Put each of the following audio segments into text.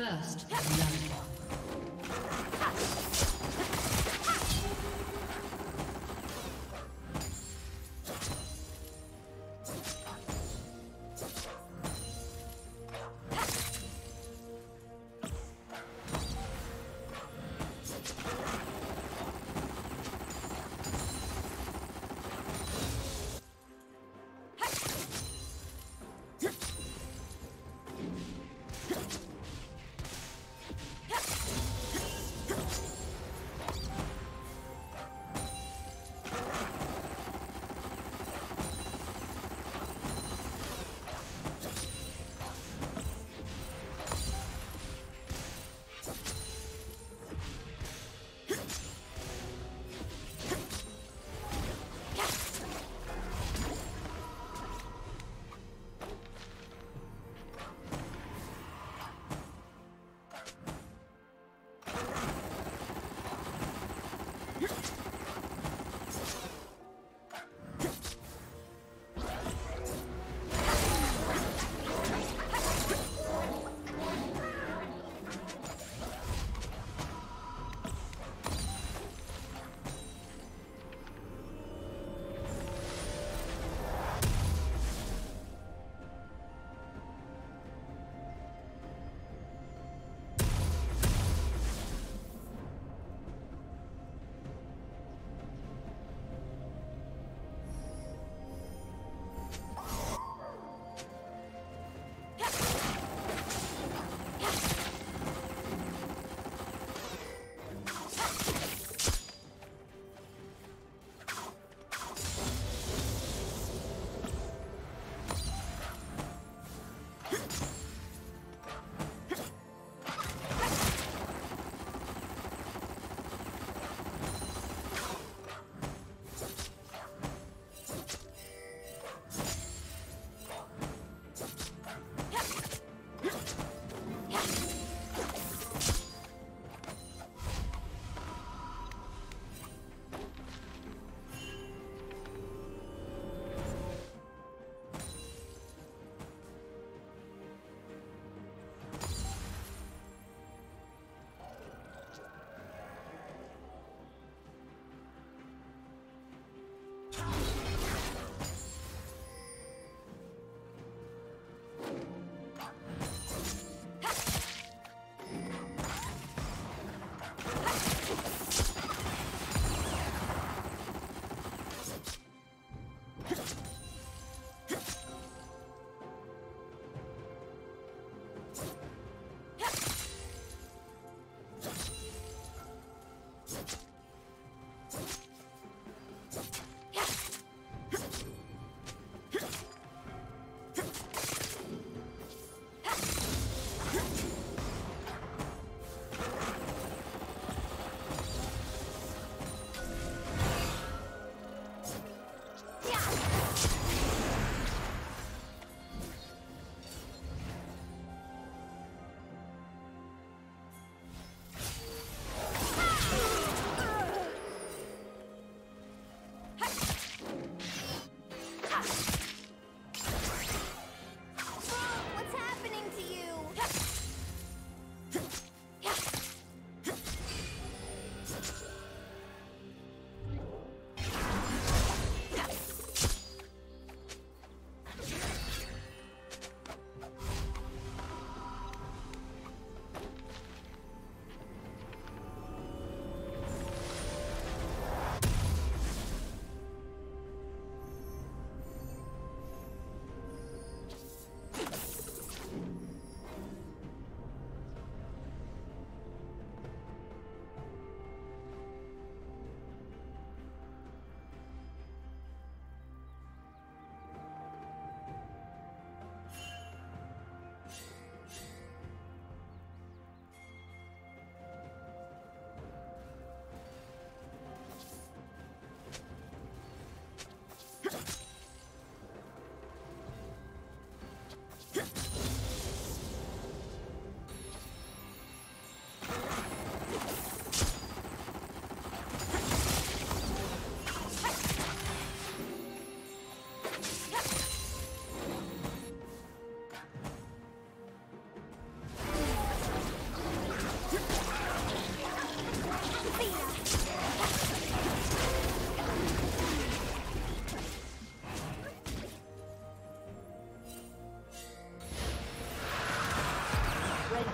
First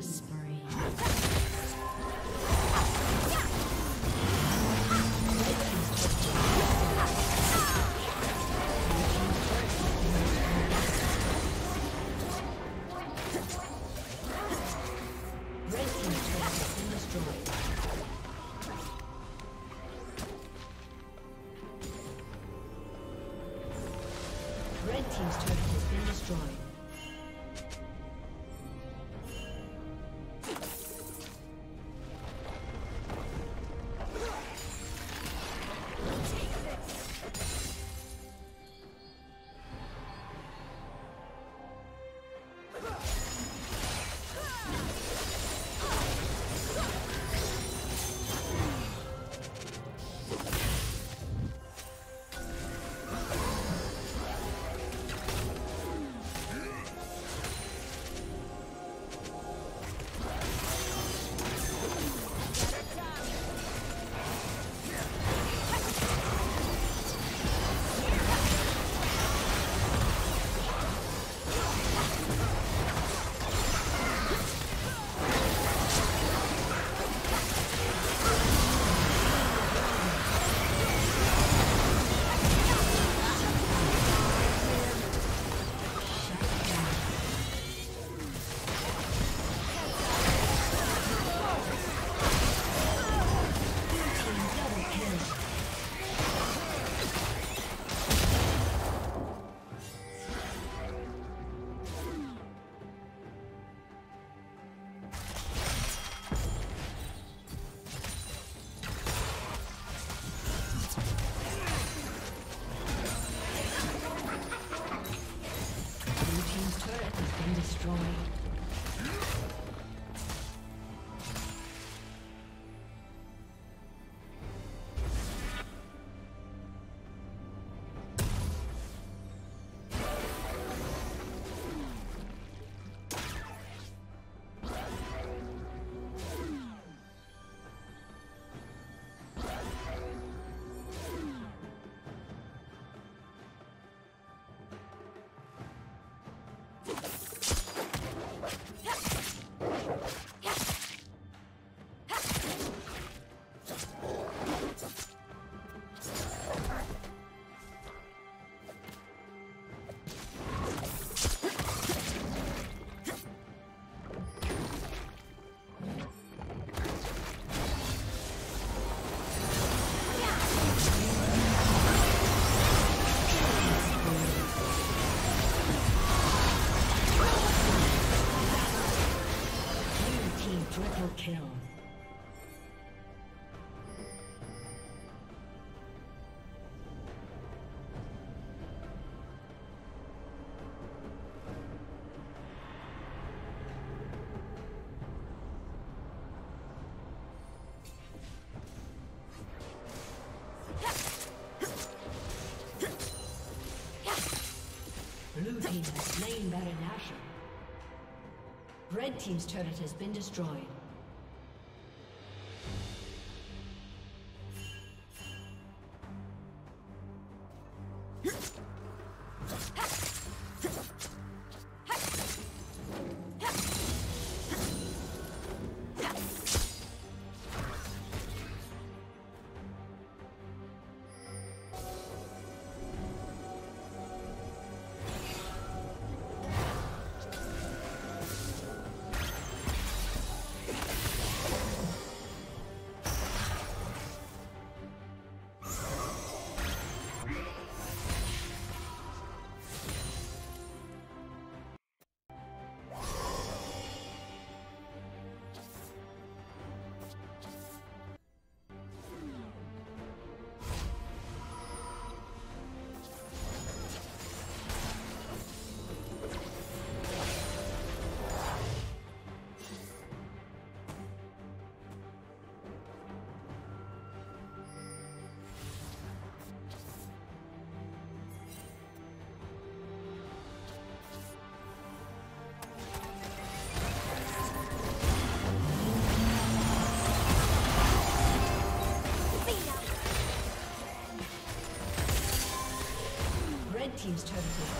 Killing destroyed. Team has slain Baron Nashor. Red Team's turret has been destroyed. Team's turret has